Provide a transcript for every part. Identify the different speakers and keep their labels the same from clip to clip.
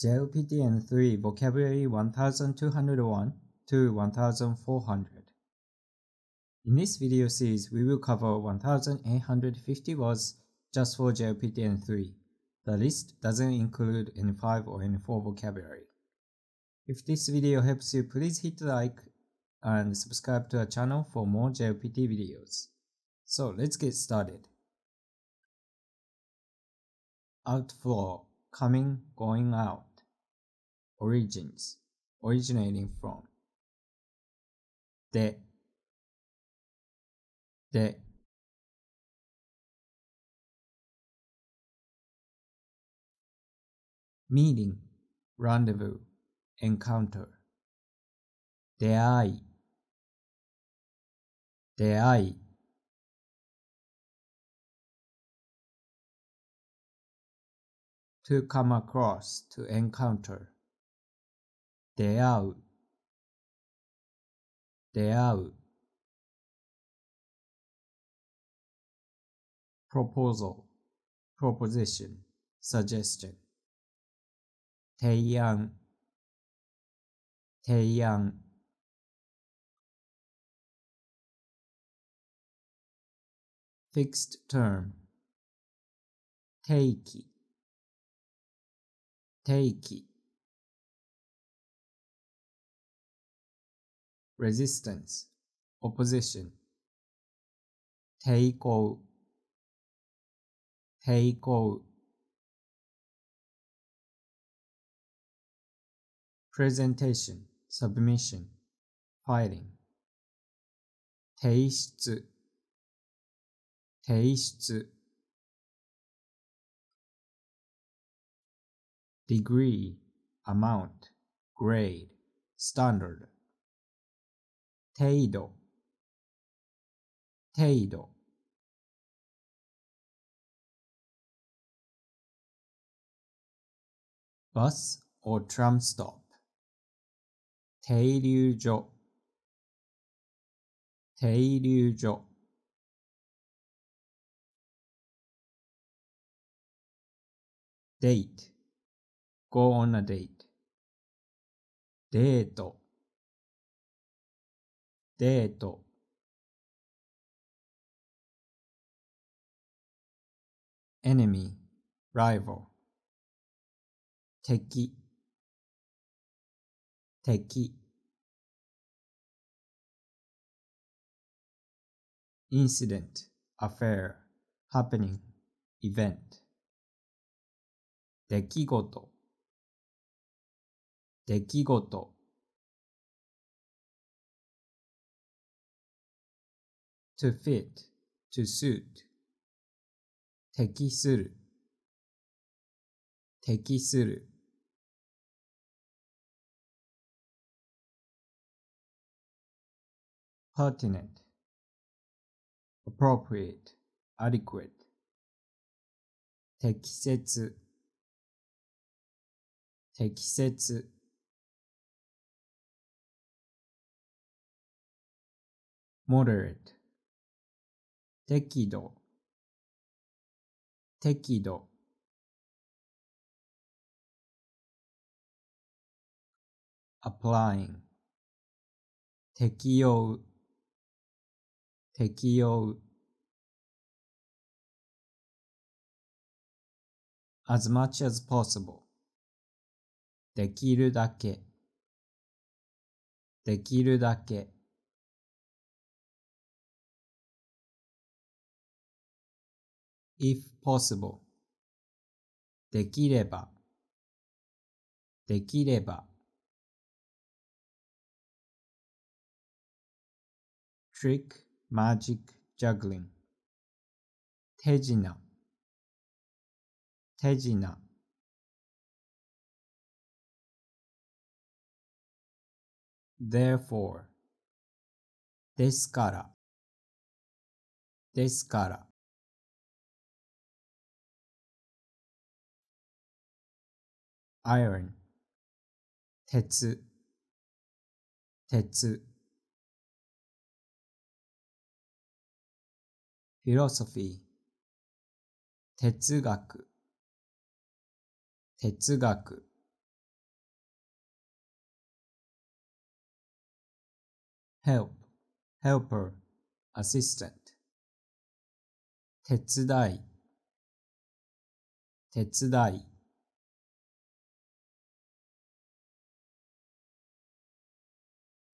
Speaker 1: JLPTN 3 Vocabulary 1201 to 1400. In this video series, we will cover 1850 words just for JLPTN 3. The list doesn't include N5 or N4 vocabulary. If this video helps you, please hit like and subscribe to our channel for more JLPT videos. So let's get started. Outflow, coming, going out. Origins, originating from. で、で、meeting, rendezvous, encounter. 出会い、出会い。to come across, to encounter. 出会う、出会う。proposal, proposition, suggestion. 提案、提案。fixed term 定期定期 resistance opposition 抵抗抵抗 presentation submission filing 提出提出 degree amount grade standard 程度程度 bus or tram stop 停留所停留所 date go on a date デートデート enemy rival 敵敵 incident affair happening event 出来事出来事 to fit, to suit 適する適する pertinent appropriate adequate 適切適切 moderate 適度適度 applying 適用適用 as much as possible できるだけできるだけ if possible できればできれば trick, magic, juggling 手品手品 therefore ですからですから iron 鉄鉄 philosophy 哲学哲学 help helper assistant 手伝い手伝い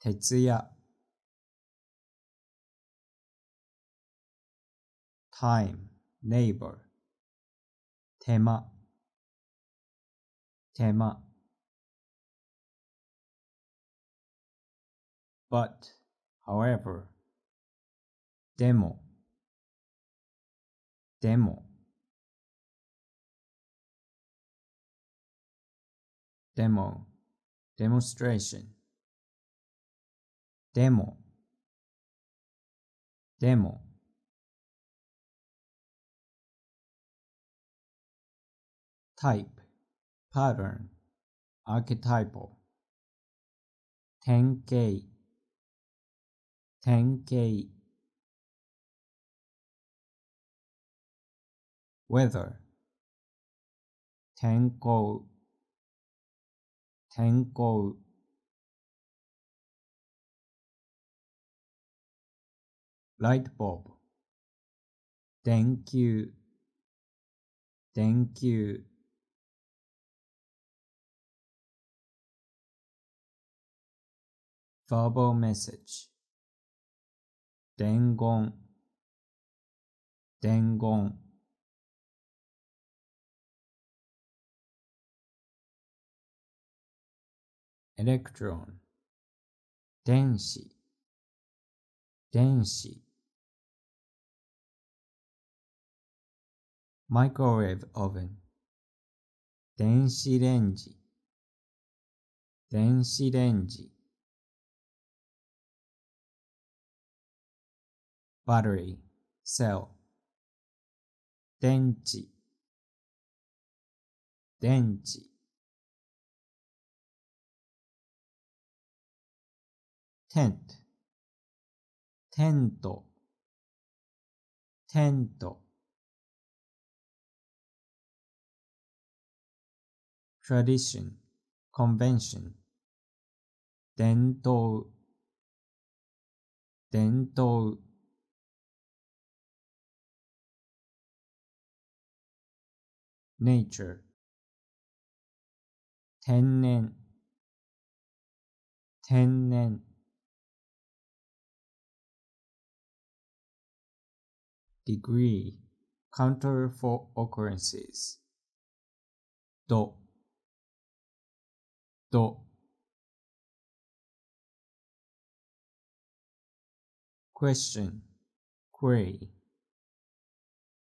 Speaker 1: 徹夜 time neighbor 手間手間 but, however, でも、でも、でも、demonstration でも、でも、type, pattern, archetypal 典型典型 weather 天候天候 light bulb 電球電球 verbal message 伝言伝言 electron 電子電子 microwave oven 電子レンジ電子レンジ battery, cell 電池電池 tent テントテント tradition convention 伝統伝統 nature 天然天然 degree counter for occurrences 度度 question query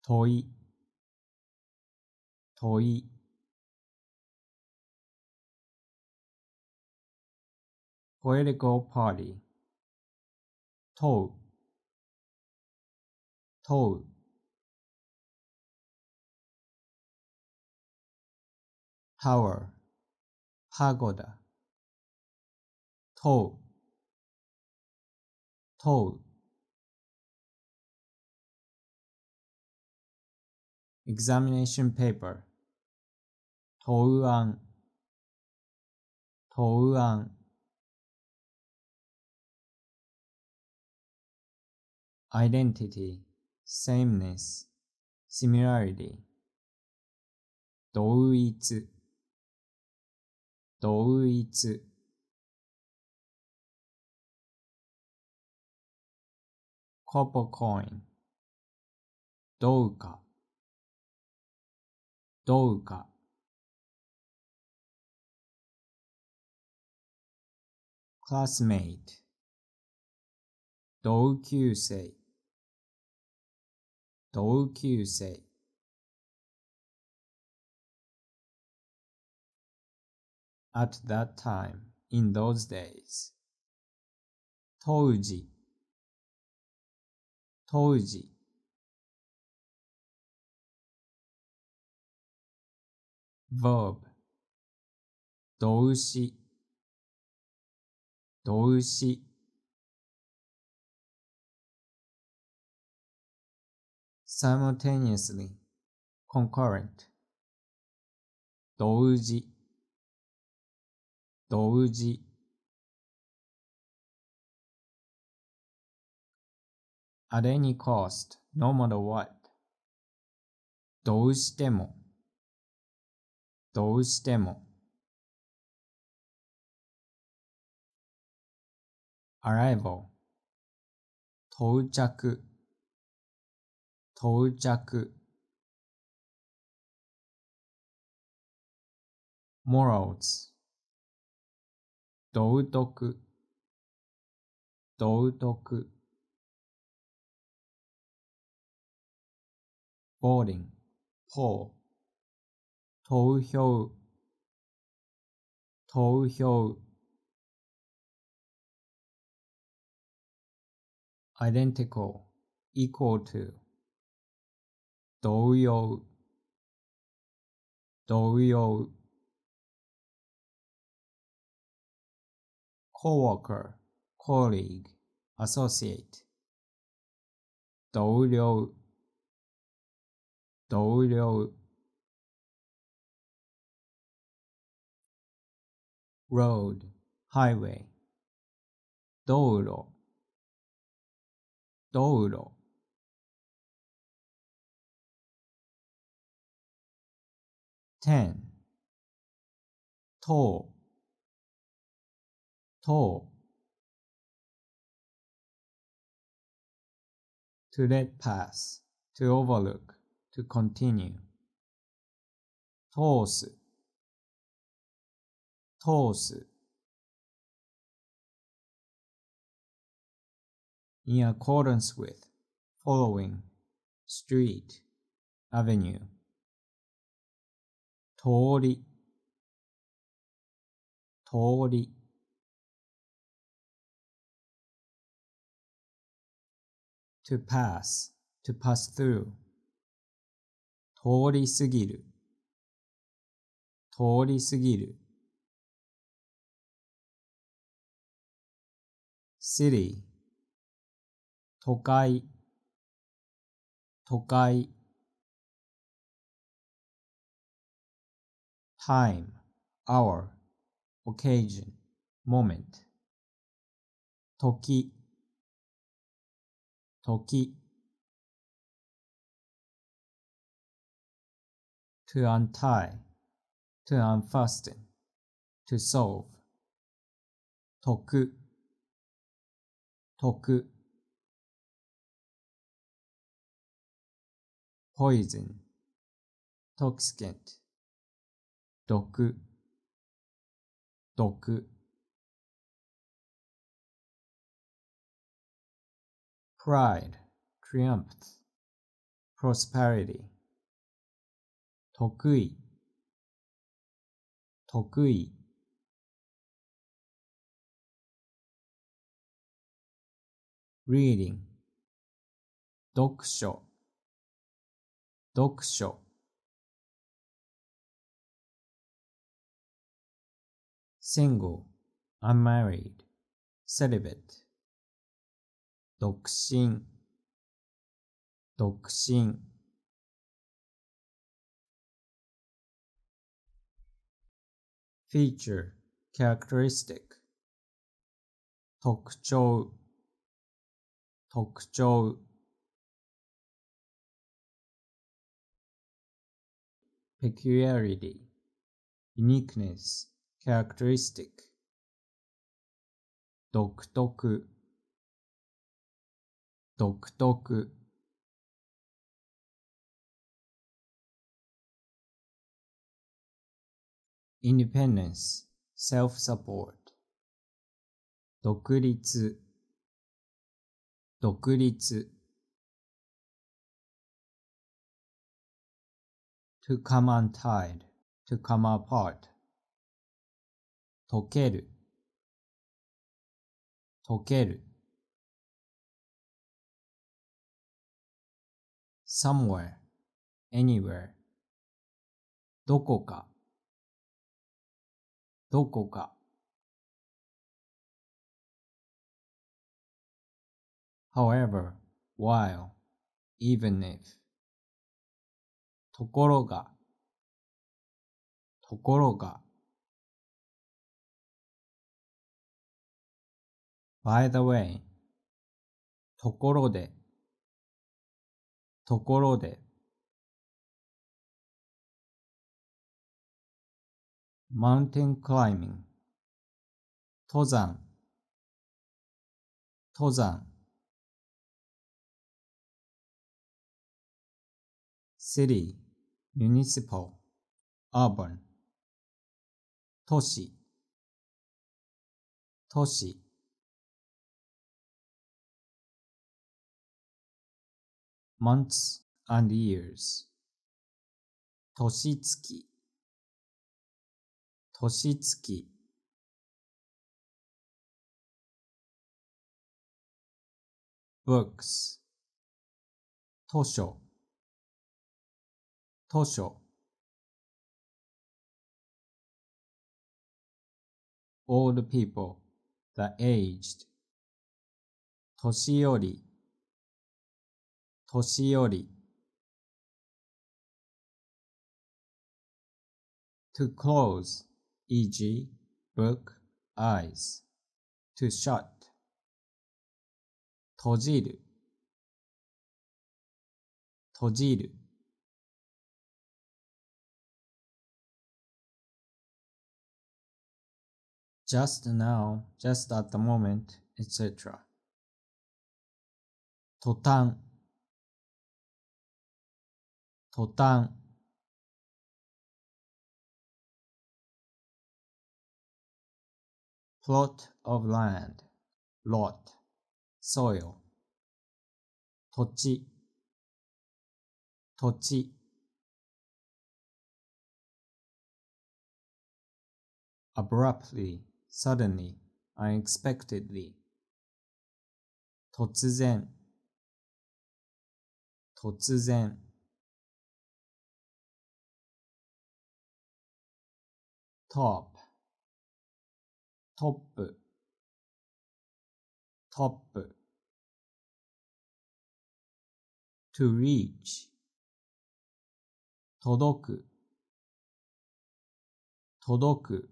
Speaker 1: 問い問い political party 問う問う tower パゴダ問う問う examination paper 答案答案 identity sameness similarity 同一同一。ポコイン、どうか、どうか。クラスメイト、同級生、同級生。at that time in those days 当時当時 verb 動詞動詞 simultaneously concurrent 同時 同時 at any cost, no matter what どうしてもどうしても arrival 到着到着 morals どう道徳。ボーリン投投票。投票。アイデンティコ。ーイうート同様。同様。coworker, colleague, associate 同僚同僚 road, highway 道路道路 ten 塔 To. to let pass, to overlook, to continue. Tosu. Tosu. In accordance with, following, street, avenue. Tori. Tori. To pass, to pass through 通り過ぎる通り過ぎる city 都会都会 time, hour, occasion, moment 時時 to untie, to unfasten, to solve 徳徳 poison, toxicant 毒毒 pride, triumph, prosperity 得意得意 reading 読書読書 single, unmarried, celibate 独身独身 feature, characteristic 特徴特徴 peculiarity, uniqueness, characteristic 独特独特 independence, self-support 独立独立 to come untied, to come apart 溶ける溶ける somewhere, anywhere どこかどこか however, while, even if ところがところが by the way ところでところで mountain climbing 登山登山 city municipal urban 都市都市 months and years 年月年月 books 図書図書 old people, the aged 年寄り年寄り to close, e.g., book, eyes, to shut 閉じる閉じる just now, just at the moment, etc. 途端途端 plot of land, lot, soil 土地土地 abruptly suddenly, unexpectedly. 突然突然 top トップトップ to reach 届く届く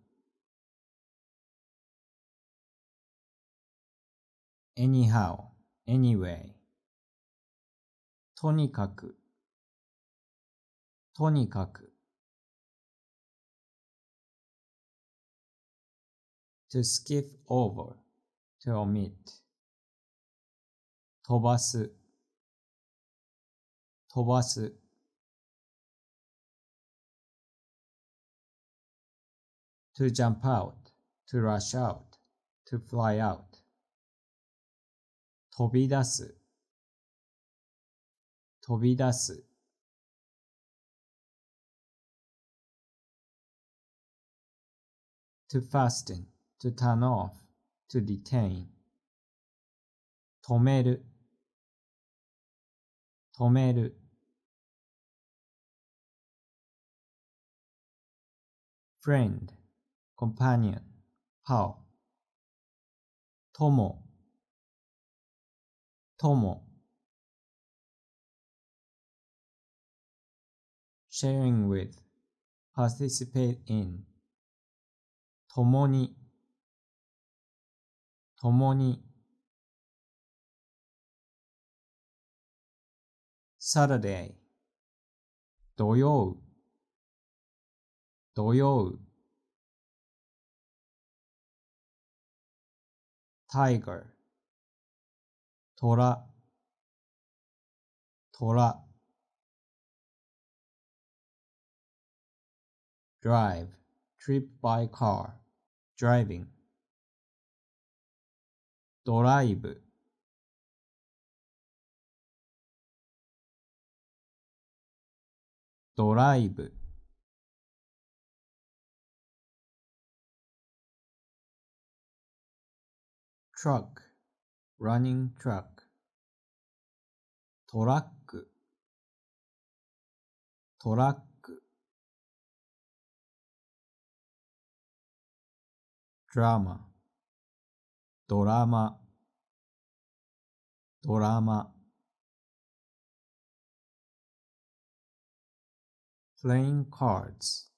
Speaker 1: anyhow, anyway とにかくとにかく to skip over, to omit 飛ばす飛ばす to jump out, to rush out, to fly out 飛び出す飛び出す to fasten, to turn off, to detain 止める止める friend, companion, how 友友 sharing with, participate in 共に 共に、サラデー、土曜、土曜、タイガー、トラ、トラ、ドライブ、トリップバイカー、ドライビング、ドライブ。ドライブ。truck running truck トラック。トラック。ドラマドラマドラマ playing cards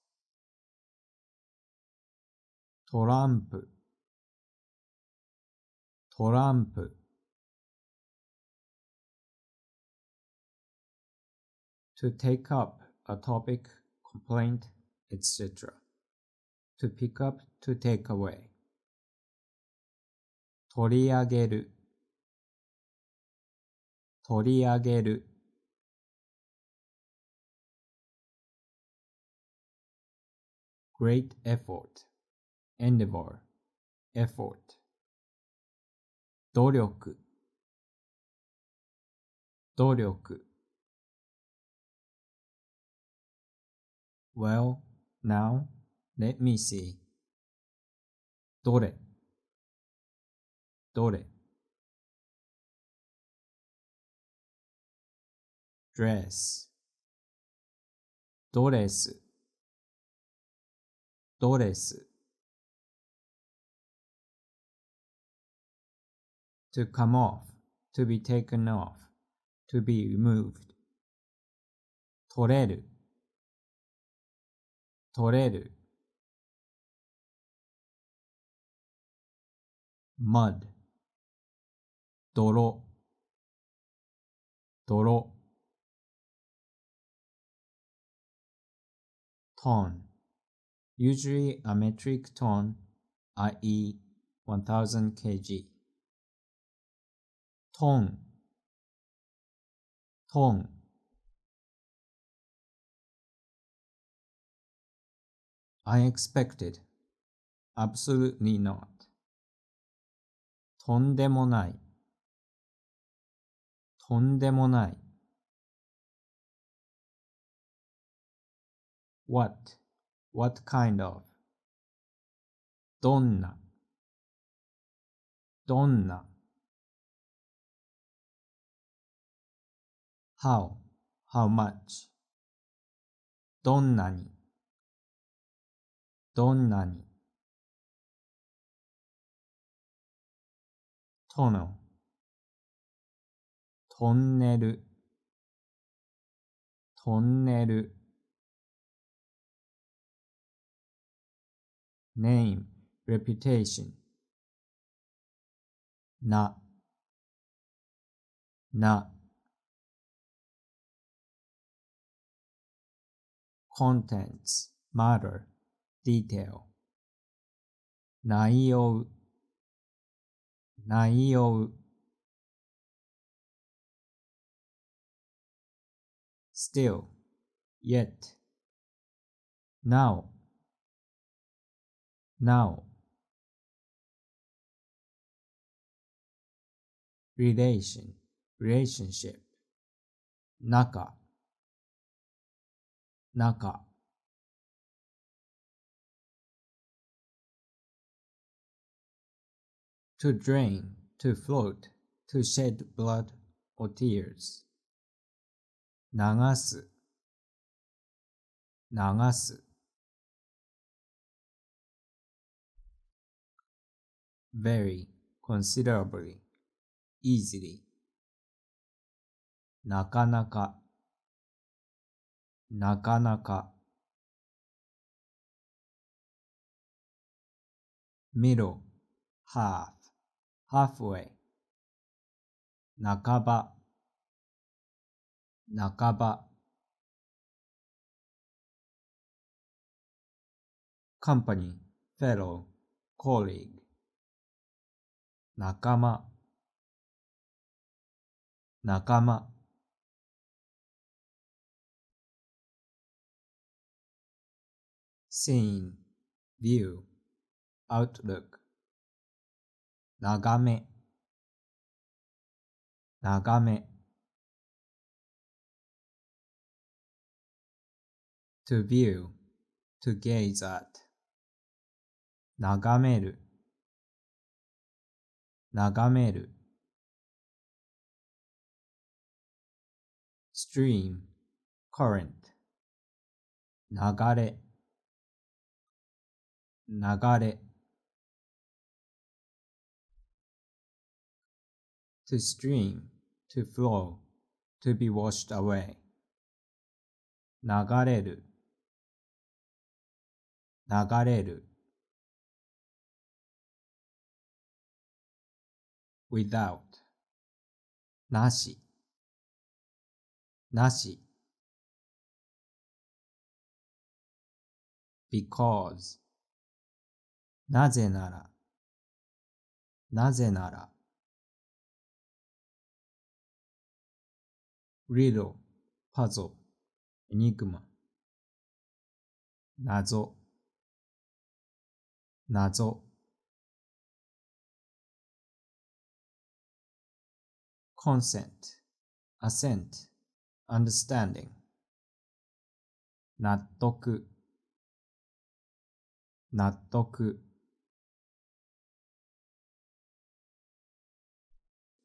Speaker 1: トランプトランプ to take up a topic, complaint, etc. to pick up, to take away 取り上げる取り上げる great effort, endeavor, effort 努力努力 Well, now, let me see. どれどれ dress ドレスドレス to come off, to be taken off, to be removed 取れる取れる mud 泥泥 tone usually a metric ton i.e. 1000 kg トントン unexpected absolutely not とんでもないとんでもない what what kind of どんなどんな how how much どんなにどんなにトノトンネルトンネル name reputation なな contents matter detail 内容内容 still yet now now relation relationship naka, naka. to drain, to float, to shed blood or tears. 流す流す very, considerably, easily なかなかなかなか middle, half halfway 半ば半ば company, fellow, colleague 仲間仲間 scene, view, outlook 眺め眺め to view, to gaze at 眺める眺める stream, current 流れ流れ to stream, to flow, to be washed away 流れる流れる。without なし。なし。because なぜなら。なぜなら。riddle パゾエニグマ謎。謎コンセント、アセント、アン d スタンディング納得納得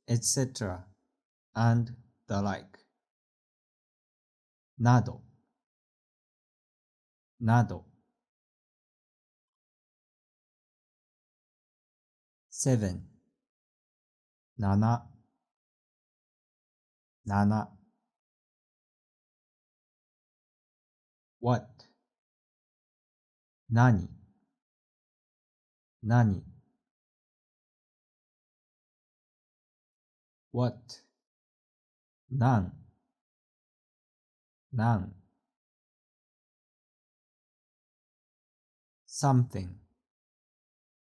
Speaker 1: etc. and the like などなど seven 七七 what 何何 what 何何 something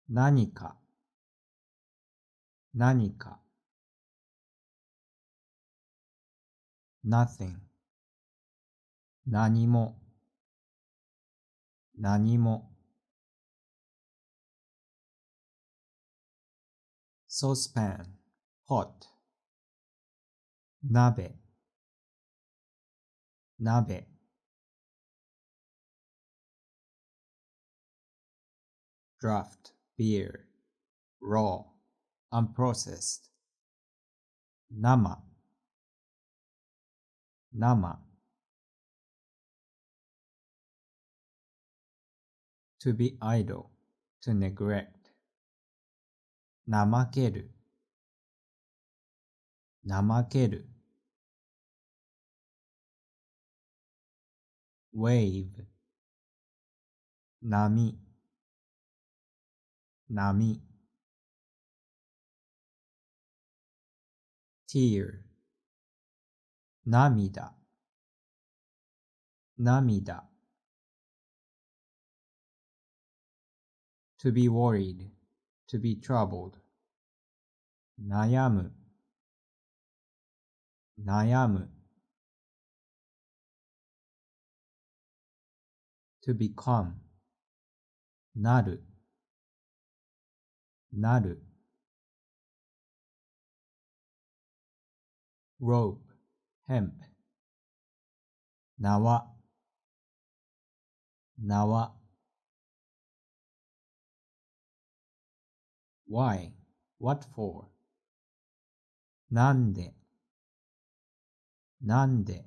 Speaker 1: 何か何か nothing 何も何も saucepan hot 鍋鍋 draft beer raw unprocessed 生生 to be idle, to neglect 怠ける怠ける wave 波波 tear 涙涙 to be worried, to be troubled 悩む悩む to become なるなる rope hemp 縄縄 why what for なんでなんで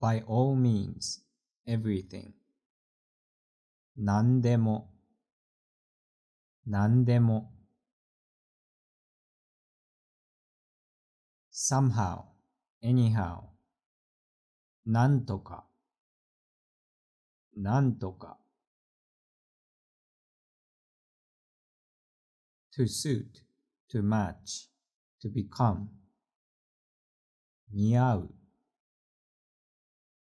Speaker 1: by all means everything なんでもなんでも somehow anyhow なんとかなんとか to suit, to match, to become 似合う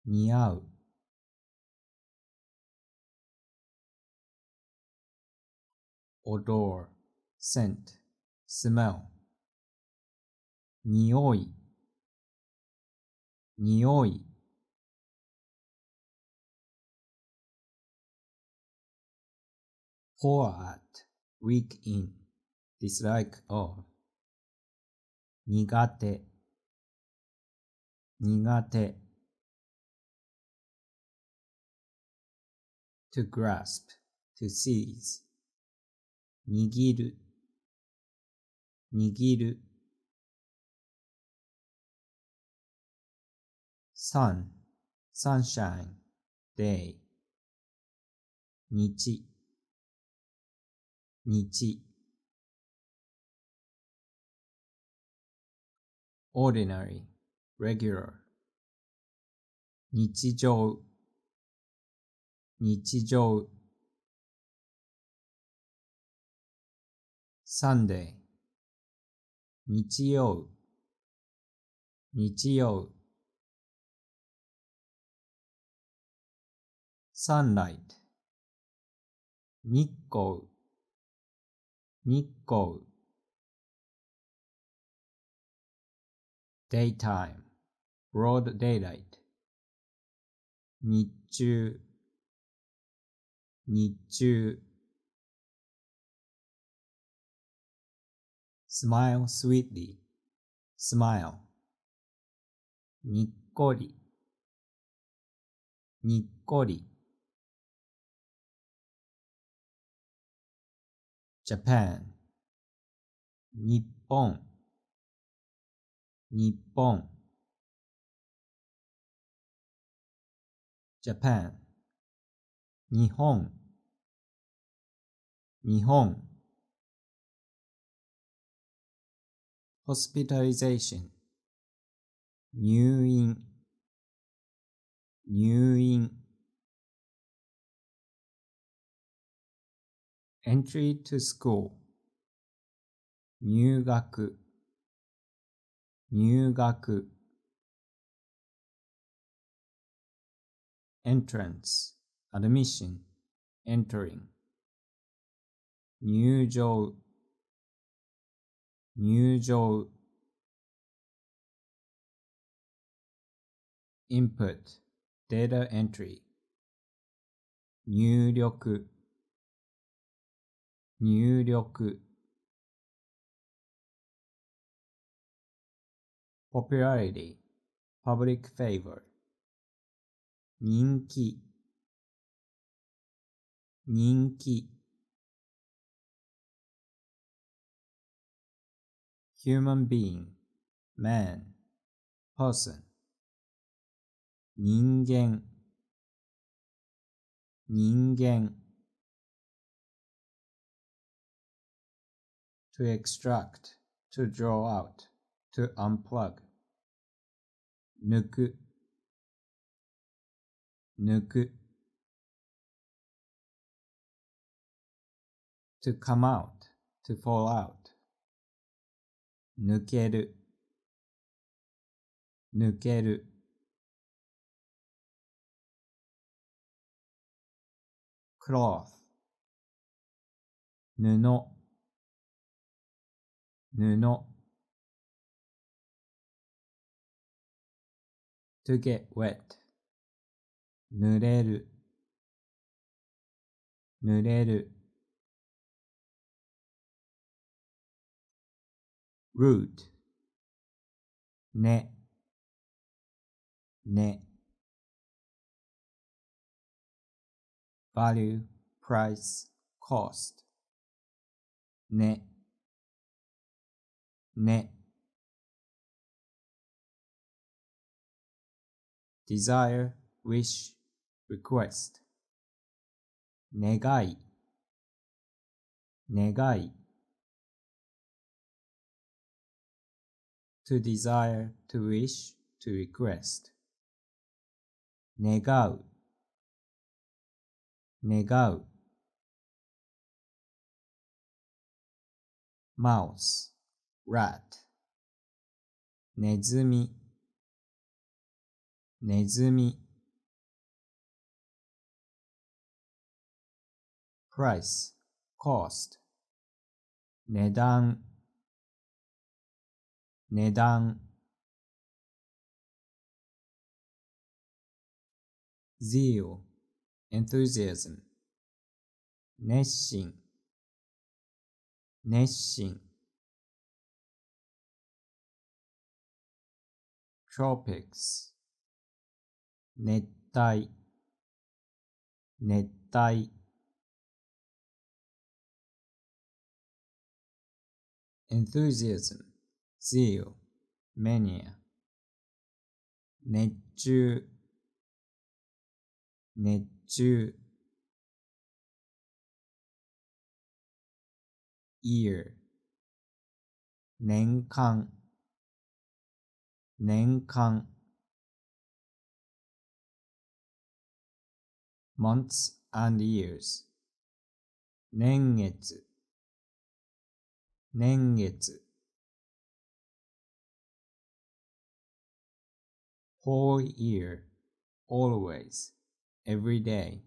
Speaker 1: 似合う odor, scent, smell 匂い匂い pour at, weak in dislike of 苦手苦手 to grasp, to seize 握る握る sun, sunshine, day 日日 ordinary, regular 日常日常 Sunday 日曜日曜 sunlight 日光日光 daytime broad daylight 日中日中 smile sweetly smile にっこりにっこり Japan 日本日本 Japan 日本日本 hospitalization 入院入院 entry to school 入学入学 entrance admission entering 入場入場 input data entry 入力 入力 popularity public favor 人気人気 human being man person 人間人間 to extract, to draw out, to unplug 抜く抜く to come out, to fall out 抜ける抜ける cloth 布布 to get wet 濡れる濡れる root 根根 value price cost 根根 desire wish request 願い願い to desire, to wish, to request 願う願う mouse, rat ネズミネズミ price, cost 値段値段 zeal, enthusiasm 熱心熱心 tropics 熱帯熱帯 enthusiasm zeal, mania 熱中熱中 year 年間年間 months and years 年月年月 whole year always every day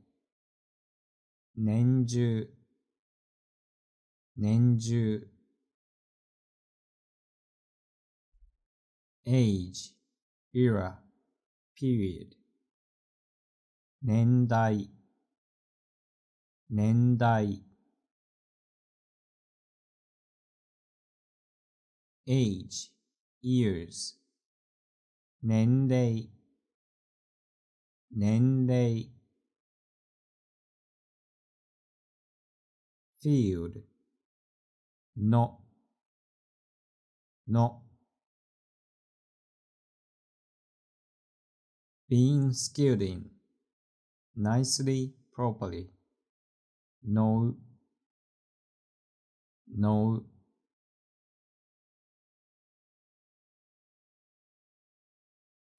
Speaker 1: 年中年中 age era period 年代年代 age years 年齢年齢 field のの being skilled in nicely properly know know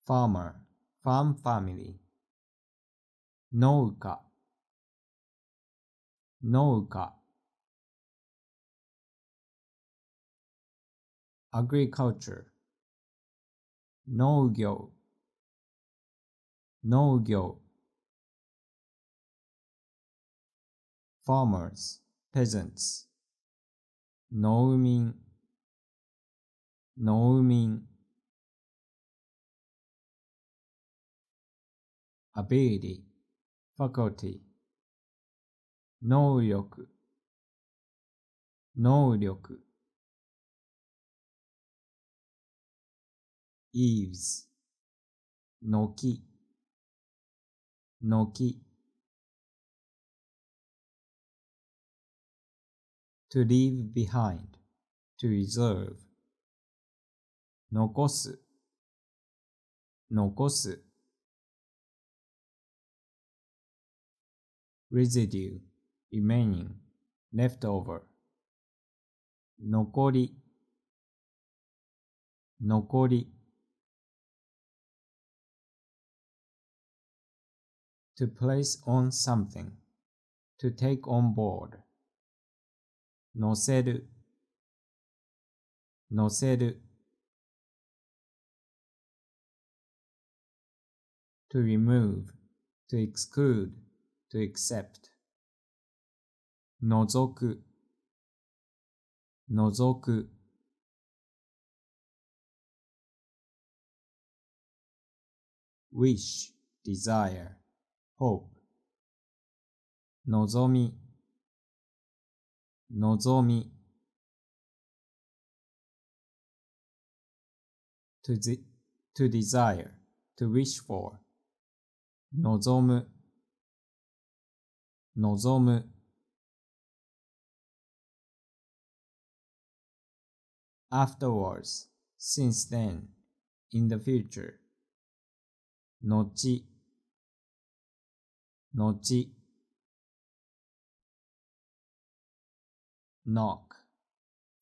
Speaker 1: farmer farm family 農家農家 agriculture 農業 農業 farmers peasants 農民農民 ability faculty 能力能力 eaves 軒軒 to leave behind to reserve 残す残す residue remaining leftover 残り残り to place on something to take on board 乗せる乗せる to remove to exclude to accept 除く除く wish, desire, Hope 望み望み to, de to desire, to wish for 望む望む afterwards, since then, in the future 後後 knock,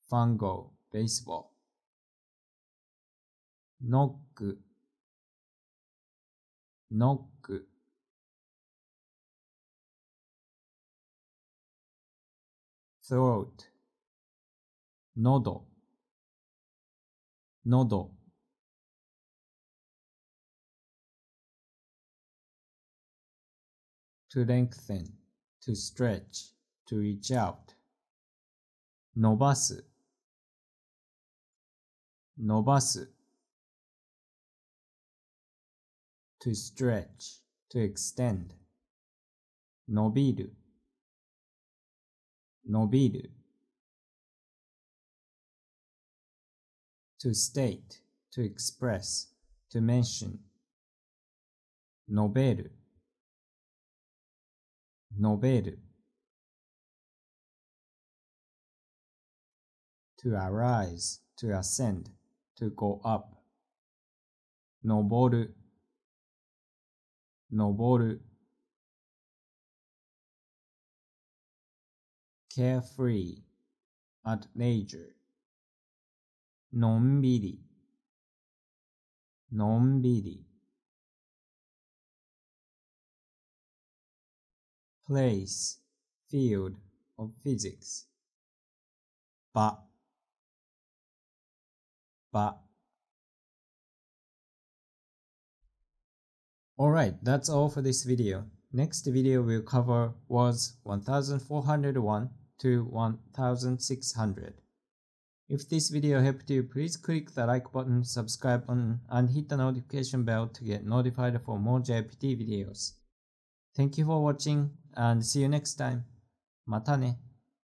Speaker 1: fungo, baseball ノックノック throat 喉喉 to lengthen, to stretch, to reach out 伸ばす伸ばす to stretch, to extend 伸びる伸びる to state, to express, to mention 述べる 述べる to arise, to ascend, to go up 登る 登る carefree at leisure のんびりのんびり place field of physics 場場 Alright, that's all for this video. Next video we'll cover was 1401 to 1600. If this video helped you, please click the like button, subscribe button, and hit the notification bell to get notified for more JPT videos. Thank you for watching and see you next time. またね。